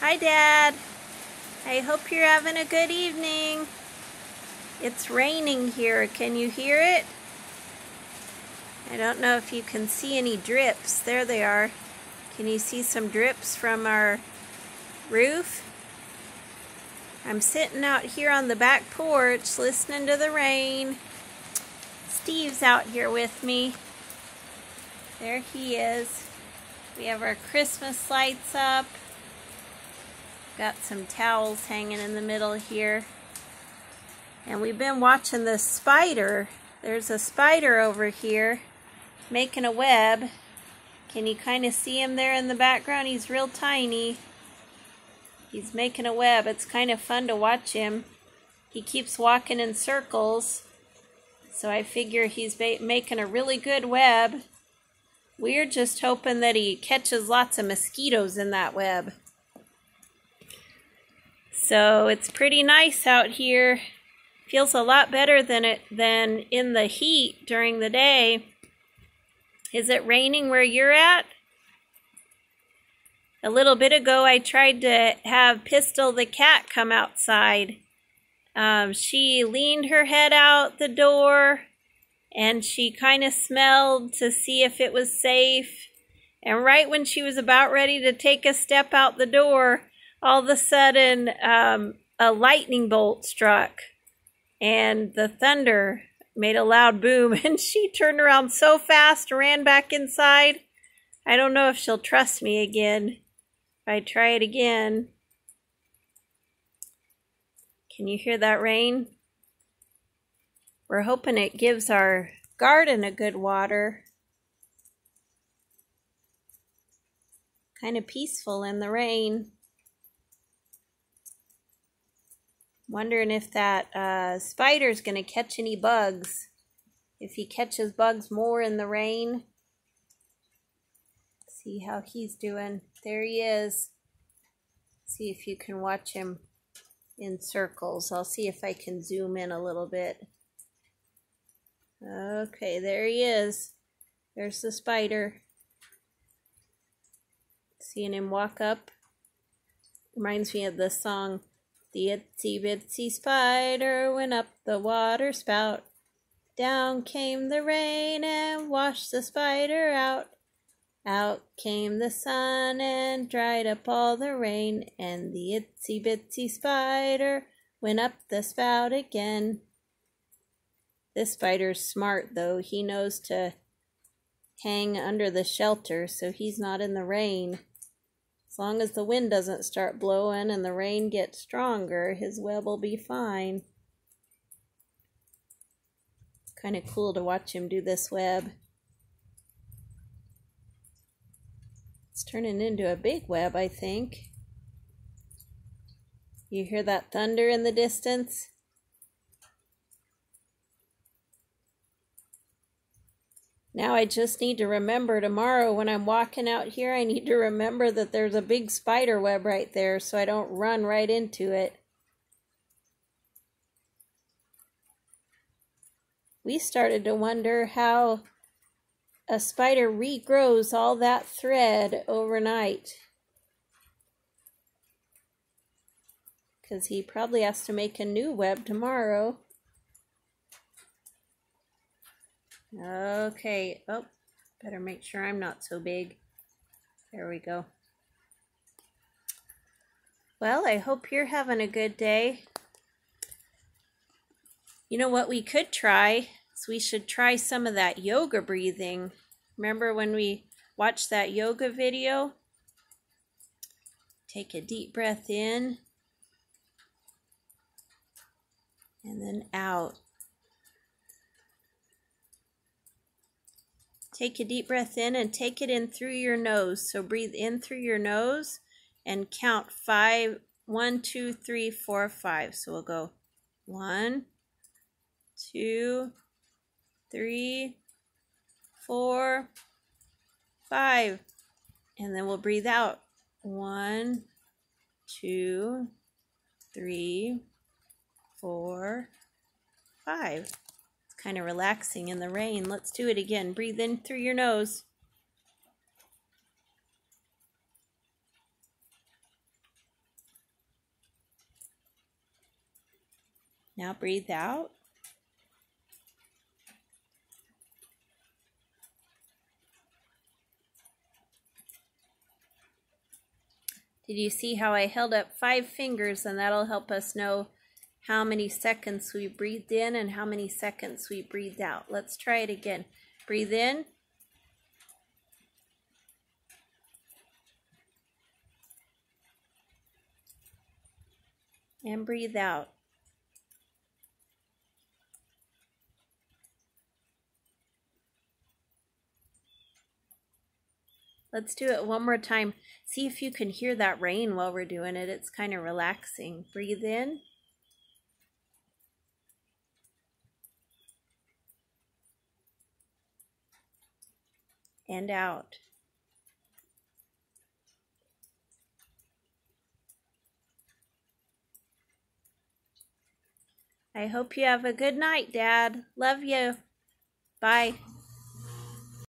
Hi, Dad. I hope you're having a good evening. It's raining here. Can you hear it? I don't know if you can see any drips. There they are. Can you see some drips from our roof? I'm sitting out here on the back porch listening to the rain. Steve's out here with me. There he is. We have our Christmas lights up. Got some towels hanging in the middle here. And we've been watching this spider. There's a spider over here making a web. Can you kind of see him there in the background? He's real tiny. He's making a web. It's kind of fun to watch him. He keeps walking in circles. So I figure he's making a really good web. We're just hoping that he catches lots of mosquitoes in that web. So it's pretty nice out here. Feels a lot better than it than in the heat during the day. Is it raining where you're at? A little bit ago, I tried to have Pistol the cat come outside. Um, she leaned her head out the door and she kind of smelled to see if it was safe. And right when she was about ready to take a step out the door, all of a sudden um, a lightning bolt struck and the thunder made a loud boom and she turned around so fast ran back inside. I don't know if she'll trust me again. If i try it again. Can you hear that rain? We're hoping it gives our garden a good water. Kind of peaceful in the rain Wondering if that uh, spider's going to catch any bugs. If he catches bugs more in the rain. See how he's doing. There he is. See if you can watch him in circles. I'll see if I can zoom in a little bit. Okay, there he is. There's the spider. Seeing him walk up. Reminds me of the song the itsy bitsy spider went up the water spout. Down came the rain and washed the spider out. Out came the sun and dried up all the rain, and the itsy bitsy spider went up the spout again. This spider's smart, though. He knows to hang under the shelter so he's not in the rain. As long as the wind doesn't start blowing and the rain gets stronger, his web will be fine. Kind of cool to watch him do this web. It's turning into a big web, I think. You hear that thunder in the distance? Now I just need to remember tomorrow when I'm walking out here, I need to remember that there's a big spider web right there so I don't run right into it. We started to wonder how a spider regrows all that thread overnight. Because he probably has to make a new web tomorrow. Okay, oh, better make sure I'm not so big. There we go. Well, I hope you're having a good day. You know what we could try? We should try some of that yoga breathing. Remember when we watched that yoga video? Take a deep breath in and then out. Take a deep breath in and take it in through your nose. So breathe in through your nose and count five, one, two, three, four, five. So we'll go one, two, three, four, five. And then we'll breathe out. One, two, three, four, five kind of relaxing in the rain. Let's do it again. Breathe in through your nose. Now breathe out. Did you see how I held up five fingers and that'll help us know how many seconds we breathed in and how many seconds we breathed out. Let's try it again. Breathe in. And breathe out. Let's do it one more time. See if you can hear that rain while we're doing it. It's kind of relaxing. Breathe in. And out. I hope you have a good night, Dad. Love you. Bye.